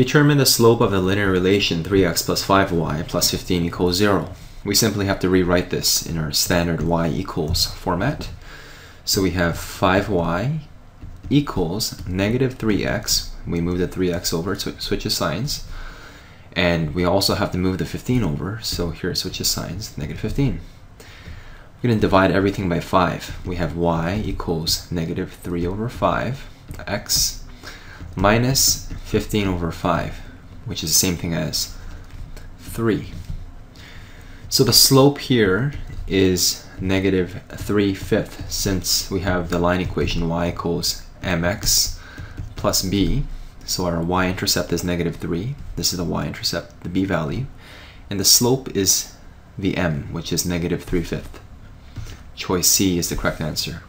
Determine the slope of the linear relation 3x plus 5y plus 15 equals 0. We simply have to rewrite this in our standard y equals format. So we have 5y equals negative 3x. We move the 3x over, so it switches signs. And we also have to move the 15 over, so here it switches signs, negative 15. We're going to divide everything by 5. We have y equals negative 3 over 5, x minus 15 over 5, which is the same thing as 3. So the slope here is negative 3 fifths since we have the line equation y equals mx plus b. So our y-intercept is negative 3. This is the y-intercept, the b value. And the slope is the m, which is negative 3 fifths. Choice C is the correct answer.